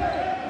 Hey!